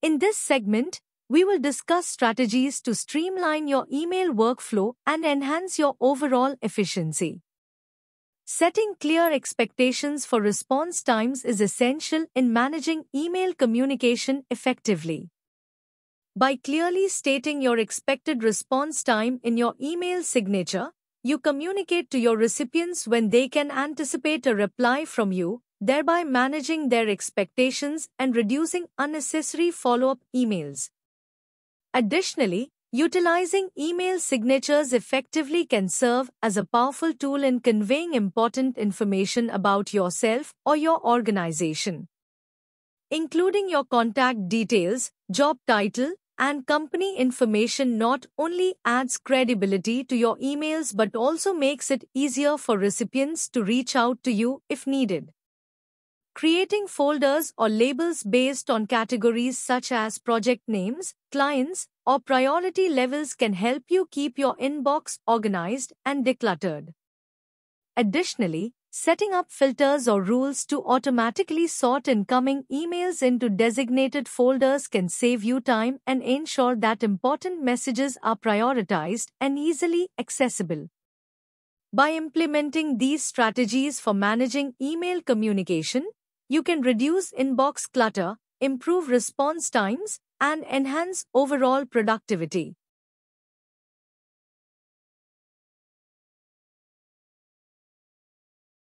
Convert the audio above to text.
In this segment, we will discuss strategies to streamline your email workflow and enhance your overall efficiency. Setting clear expectations for response times is essential in managing email communication effectively. By clearly stating your expected response time in your email signature, you communicate to your recipients when they can anticipate a reply from you, thereby managing their expectations and reducing unnecessary follow up emails. Additionally, utilizing email signatures effectively can serve as a powerful tool in conveying important information about yourself or your organization. Including your contact details, job title, and company information not only adds credibility to your emails but also makes it easier for recipients to reach out to you if needed. Creating folders or labels based on categories such as project names, clients, or priority levels can help you keep your inbox organized and decluttered. Additionally, Setting up filters or rules to automatically sort incoming emails into designated folders can save you time and ensure that important messages are prioritized and easily accessible. By implementing these strategies for managing email communication, you can reduce inbox clutter, improve response times, and enhance overall productivity.